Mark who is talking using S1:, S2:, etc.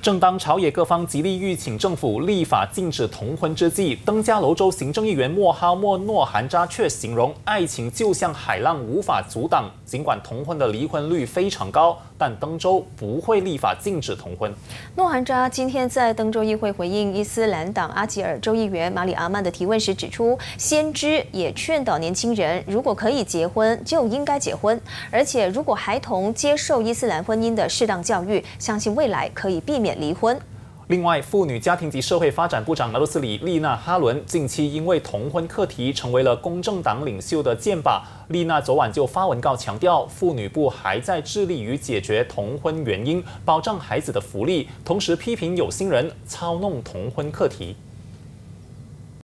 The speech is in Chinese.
S1: 正当朝野各方极力欲请政府立法禁止同婚之际，登加楼州行政议员莫哈莫诺罕扎却形容爱情就像海浪，无法阻挡。尽管同婚的离婚率非常高，但登州不会立法禁止同婚。
S2: 诺罕扎今天在登州议会回应伊斯兰党阿吉尔州议员马里阿曼的提问时指出，先知也劝导年轻人，如果可以结婚就应该结婚，而且如果孩童接受伊斯兰婚姻的适当教育，相信未来可以避免。离婚。
S1: 另外，妇女家庭及社会发展部长俄罗斯里丽娜哈伦近期因为同婚课题成为了公正党领袖的剑靶。丽娜昨晚就发文告强调，妇女部还在致力于解决同婚原因，保障孩子的福利，同时批评有心人操弄同婚课题。